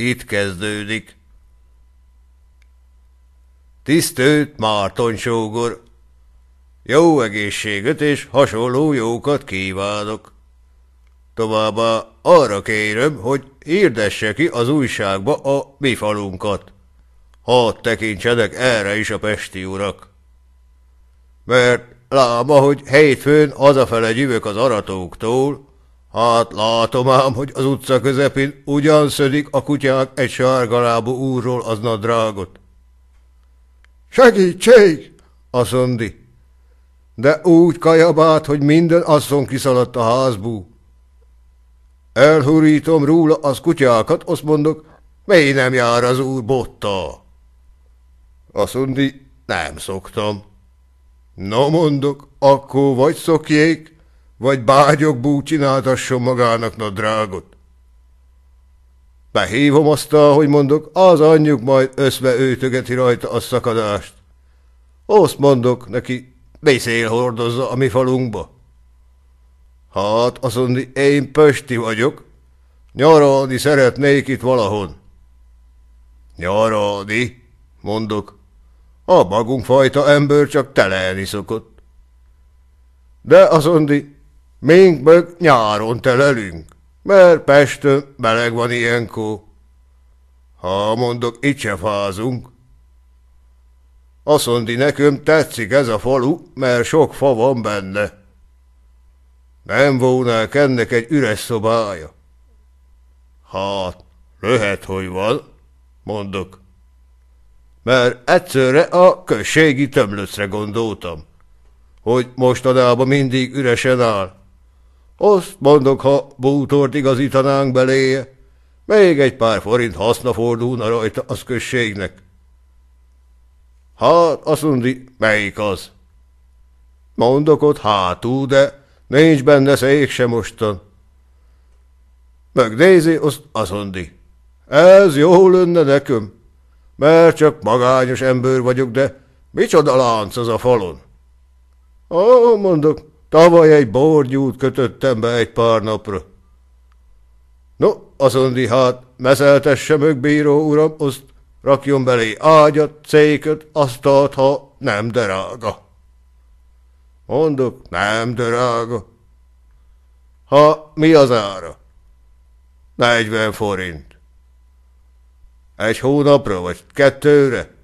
itt kezdődik. Tisztőt Márton sógor, jó egészséget és hasonló jókat kívánok. Továbbá arra kérem, hogy hirdesse ki az újságba a mi falunkat. Hadd tekintsenek erre is a pesti urak. Mert lám, hogy hétfőn hazafele gyűvök az aratóktól, hát látom ám, hogy az utca közepén ugyan szödik a kutyák egy sárgalábú úrról az nadrágot. Segítség! asszondi. De úgy kajabát, hogy minden asszon kiszaladt a házból. Elhurítom róla az kutyákat, azt mondok, mely nem jár az úr botta. Mondja, nem szoktam. Na mondok, akkor vagy szokjék, vagy bágyokból csináltasson magának na drágot. Behívom azt, hogy mondok, az anyjuk majd összbeőtögeti rajta a szakadást. Azt mondok neki, beszél hordozza a mi falunkba. Hát, azt mondja, én Pösti vagyok, nyaralni szeretnék itt valahon. Nyaralni, mondok, a magunk fajta ember csak telelni szokott. De azt mondja, mink meg nyáron telelünk, mert Pestön meleg van ilyenkor. Ha mondok, itt se fázunk. Azt mondja, nekem tetszik ez a falu, mert sok fa van benne. Nem volna ennek egy üres szobája. Hát, lehet, hogy van, mondok. Mert egyszerre a községi tömlöcre gondoltam, hogy mostanában mindig üresen áll. Azt mondok, ha bútort igazítanánk beléje, még egy pár forint haszna fordulna rajta az községnek. Hát, azt mondja, melyik az? Mondok ott hátul, de Nincs benne szék se mostan. Megnézi, azt azt mondi. Ez jó lenne nekem, mert csak magányos ember vagyok, de micsoda lánc az a falon? Ó, mondok, tavaly egy borgyút kötöttem be egy pár napra. No, azt mondi, hát meszeltesse meg, bíró uram, azt rakjon belé ágyat, céköt, asztalt, ha nem derága. Mondok, nem drága. Ha mi az ára? 40 forint. Egy hónapra vagy kettőre?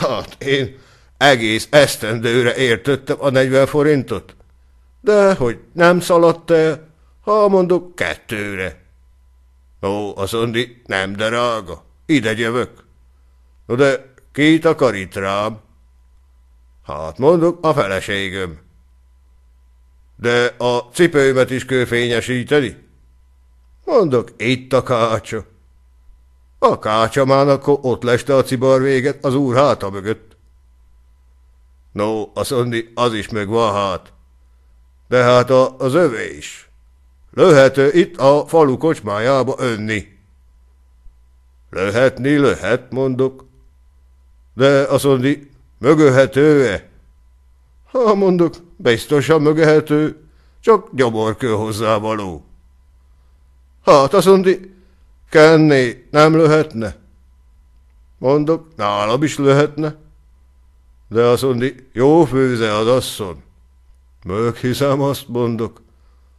Hát én egész esztendőre értettem a 40 forintot. De hogy nem szaladt el, ha mondok kettőre. Ó, az ondi nem drága. Ide jövök. No de ki takarít rám? Hát mondok, a feleségem. De a cipőmet is kőfényesíteni? Mondok, itt a kácsa. A kácsamán akkor ott leste a cibar véget az úr háta mögött. No, azt mondni, az is meg van hát. De hát a, az övé is. Löhető itt a falu kocsmájába önni. Löhetni löhet, mondok. De azt mondni, Mögöhető-e? Ha mondok, biztosan mögöhető, csak gyaborkő hozzávaló. Hát azt mondi, kenné nem löhetne? Mondok, nálam is löhetne. De azt mondi, jó főze az asszon. Möghiszem, azt mondok.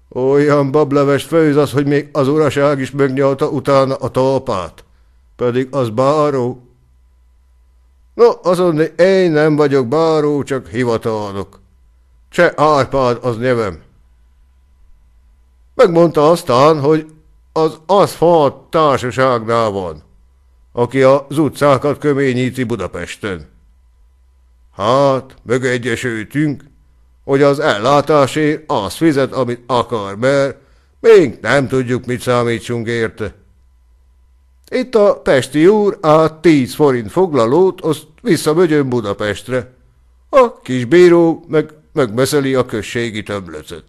Olyan bableves főz az, hogy még az uraság is megnyalta utána a talpát. Pedig az báró. No, azon én nem vagyok báró, csak hivatalnok. Cseh Árpád az nevem. Megmondta aztán, hogy az aszfalt társaságnál van, aki az utcákat köményíti Budapesten. Hát, megegyesültünk, hogy az ellátásért az fizet, amit akar, mert még nem tudjuk, mit számítsunk érte. Itt a Pesti úr a tíz forint foglalót, azt visszamögyön Budapestre. A kis bíró meg megbeszeli a községi többletet.